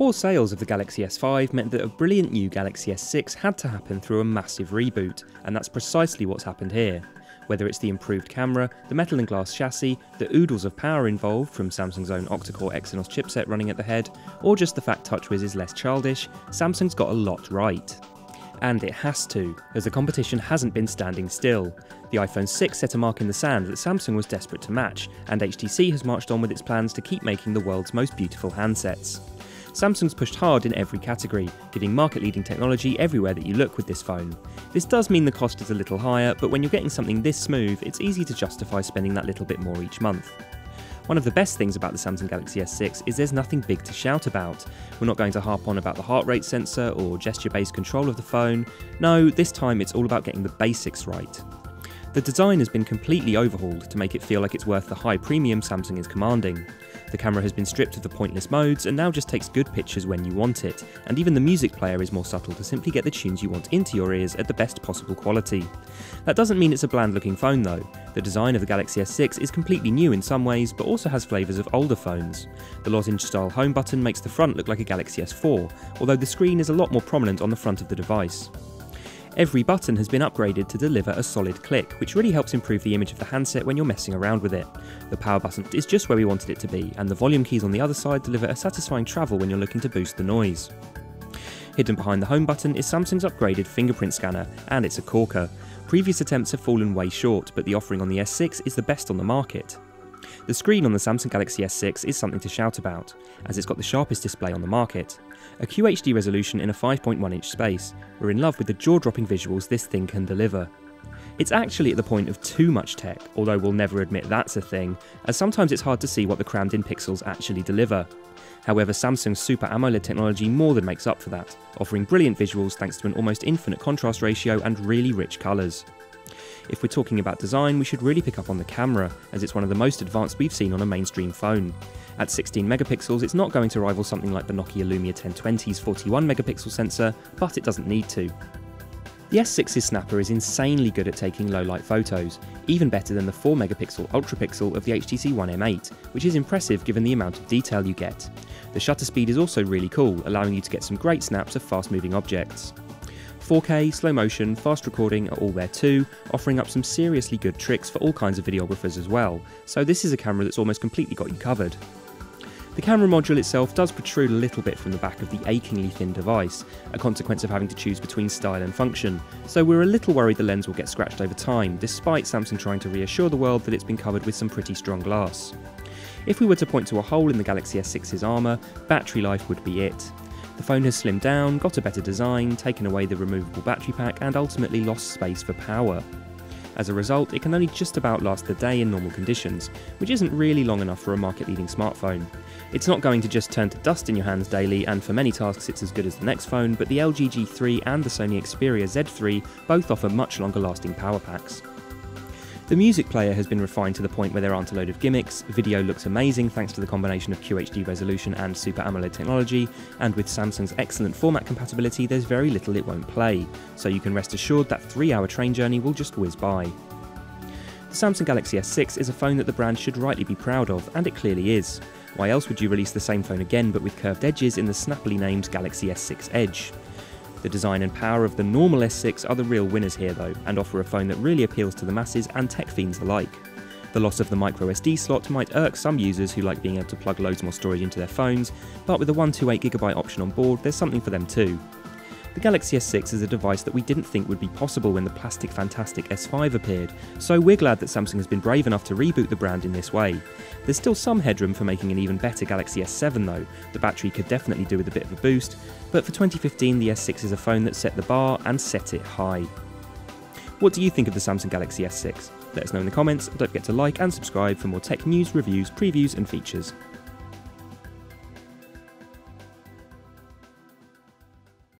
Poor sales of the Galaxy S5 meant that a brilliant new Galaxy S6 had to happen through a massive reboot, and that's precisely what's happened here. Whether it's the improved camera, the metal and glass chassis, the oodles of power involved from Samsung's own octa-core Exynos chipset running at the head, or just the fact TouchWiz is less childish, Samsung's got a lot right. And it has to, as the competition hasn't been standing still. The iPhone 6 set a mark in the sand that Samsung was desperate to match, and HTC has marched on with its plans to keep making the world's most beautiful handsets. Samsung's pushed hard in every category, giving market leading technology everywhere that you look with this phone. This does mean the cost is a little higher, but when you're getting something this smooth, it's easy to justify spending that little bit more each month. One of the best things about the Samsung Galaxy S6 is there's nothing big to shout about. We're not going to harp on about the heart rate sensor or gesture based control of the phone. No, this time it's all about getting the basics right. The design has been completely overhauled to make it feel like it's worth the high premium Samsung is commanding. The camera has been stripped of the pointless modes and now just takes good pictures when you want it, and even the music player is more subtle to simply get the tunes you want into your ears at the best possible quality. That doesn't mean it's a bland looking phone though. The design of the Galaxy S6 is completely new in some ways, but also has flavours of older phones. The lozenge style home button makes the front look like a Galaxy S4, although the screen is a lot more prominent on the front of the device. Every button has been upgraded to deliver a solid click, which really helps improve the image of the handset when you're messing around with it. The power button is just where we wanted it to be, and the volume keys on the other side deliver a satisfying travel when you're looking to boost the noise. Hidden behind the home button is Samsung's upgraded fingerprint scanner, and it's a corker. Previous attempts have fallen way short, but the offering on the S6 is the best on the market. The screen on the Samsung Galaxy S6 is something to shout about, as it's got the sharpest display on the market. A QHD resolution in a 5.1 inch space. We're in love with the jaw dropping visuals this thing can deliver. It's actually at the point of too much tech, although we'll never admit that's a thing, as sometimes it's hard to see what the crammed in pixels actually deliver. However, Samsung's Super AMOLED technology more than makes up for that, offering brilliant visuals thanks to an almost infinite contrast ratio and really rich colours. If we're talking about design, we should really pick up on the camera, as it's one of the most advanced we've seen on a mainstream phone. At 16 megapixels, it's not going to rival something like the Nokia Lumia 1020's 41 megapixel sensor, but it doesn't need to. The S6's snapper is insanely good at taking low light photos, even better than the 4 megapixel ultra pixel of the HTC One M8, which is impressive given the amount of detail you get. The shutter speed is also really cool, allowing you to get some great snaps of fast moving objects. 4K, slow motion, fast recording are all there too, offering up some seriously good tricks for all kinds of videographers as well, so this is a camera that's almost completely got you covered. The camera module itself does protrude a little bit from the back of the achingly thin device, a consequence of having to choose between style and function, so we're a little worried the lens will get scratched over time, despite Samsung trying to reassure the world that it's been covered with some pretty strong glass. If we were to point to a hole in the Galaxy S6's armour, battery life would be it. The phone has slimmed down, got a better design, taken away the removable battery pack, and ultimately lost space for power. As a result, it can only just about last the day in normal conditions, which isn't really long enough for a market leading smartphone. It's not going to just turn to dust in your hands daily, and for many tasks it's as good as the next phone, but the LG G3 and the Sony Xperia Z3 both offer much longer lasting power packs. The music player has been refined to the point where there aren't a load of gimmicks, video looks amazing thanks to the combination of QHD resolution and Super AMOLED technology, and with Samsung's excellent format compatibility there's very little it won't play, so you can rest assured that 3 hour train journey will just whiz by. The Samsung Galaxy S6 is a phone that the brand should rightly be proud of, and it clearly is. Why else would you release the same phone again but with curved edges in the snappily named Galaxy S6 Edge? The design and power of the normal S6 are the real winners here though, and offer a phone that really appeals to the masses and tech fiends alike. The loss of the microSD slot might irk some users who like being able to plug loads more storage into their phones, but with the 128GB option on board, there's something for them too. The Galaxy S6 is a device that we didn't think would be possible when the plastic fantastic S5 appeared, so we're glad that Samsung has been brave enough to reboot the brand in this way. There's still some headroom for making an even better Galaxy S7 though, the battery could definitely do with a bit of a boost, but for 2015 the S6 is a phone that set the bar and set it high. What do you think of the Samsung Galaxy S6? Let us know in the comments, don't forget to like and subscribe for more tech news, reviews, previews and features.